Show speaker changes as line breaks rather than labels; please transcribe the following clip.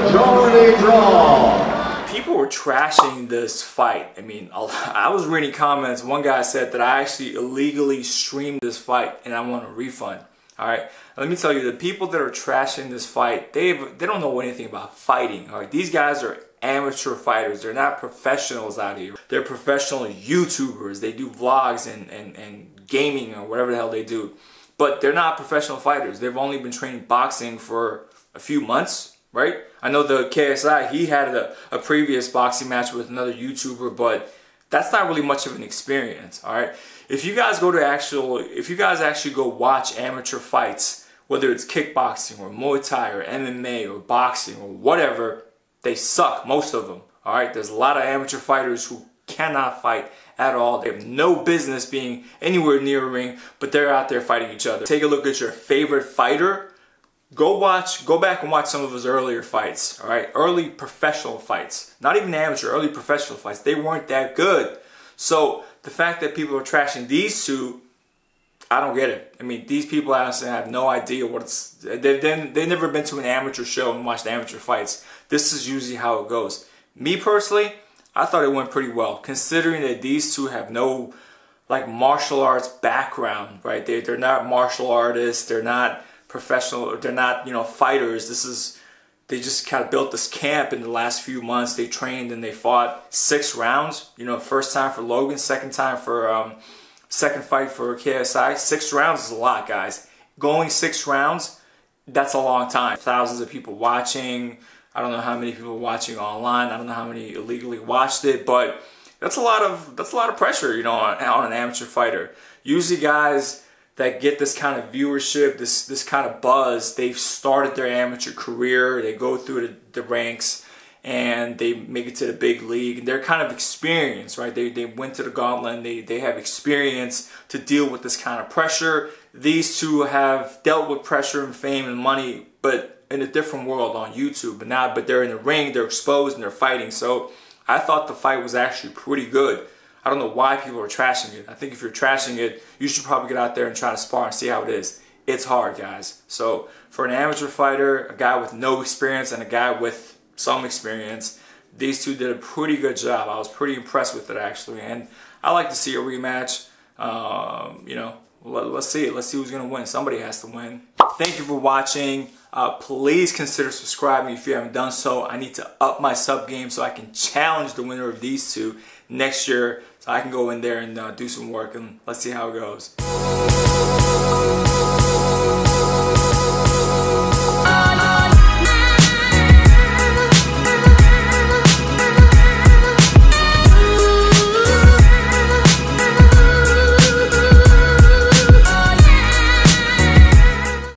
majority draw.
People were trashing this fight. I mean, I was reading comments. One guy said that I actually illegally streamed this fight and I want a refund. All right. Let me tell you, the people that are trashing this fight, they they don't know anything about fighting. All right. These guys are amateur fighters. They're not professionals out here. They're professional YouTubers. They do vlogs and, and, and gaming or whatever the hell they do. But they're not professional fighters. They've only been training boxing for a few months, right? I know the KSI, he had a, a previous boxing match with another YouTuber, but that's not really much of an experience, all right? If you guys go to actual, if you guys actually go watch amateur fights, whether it's kickboxing or Muay Thai or MMA or boxing or whatever, they suck, most of them. All right, there's a lot of amateur fighters who cannot fight at all. They have no business being anywhere near a ring, but they're out there fighting each other. Take a look at your favorite fighter. Go watch, go back and watch some of his earlier fights, all right? Early professional fights, not even amateur, early professional fights. They weren't that good. So the fact that people are trashing these two I don't get it. I mean, these people honestly have no idea what it's. They've, they've never been to an amateur show and watched amateur fights. This is usually how it goes. Me personally, I thought it went pretty well, considering that these two have no like martial arts background, right? They they're not martial artists. They're not professional. They're not you know fighters. This is they just kind of built this camp in the last few months. They trained and they fought six rounds. You know, first time for Logan, second time for. Um, Second fight for KSI. Six rounds is a lot, guys. Going six rounds, that's a long time. Thousands of people watching. I don't know how many people watching online. I don't know how many illegally watched it, but that's a lot of that's a lot of pressure, you know, on, on an amateur fighter. Usually, guys that get this kind of viewership, this this kind of buzz, they've started their amateur career. They go through the, the ranks and they make it to the big league. And They're kind of experienced, right? They, they went to the gauntlet they, they have experience to deal with this kind of pressure. These two have dealt with pressure and fame and money, but in a different world on YouTube. But now, but they're in the ring, they're exposed and they're fighting. So I thought the fight was actually pretty good. I don't know why people are trashing it. I think if you're trashing it, you should probably get out there and try to spar and see how it is. It's hard, guys. So for an amateur fighter, a guy with no experience and a guy with some experience. These two did a pretty good job. I was pretty impressed with it actually, and I like to see a rematch. Um, you know, let, us see it. Let's see who's gonna win. Somebody has to win. Thank you for watching. Uh, please consider subscribing if you haven't done so. I need to up my sub game so I can challenge the winner of these two next year, so I can go in there and uh, do some work and let's see how it goes.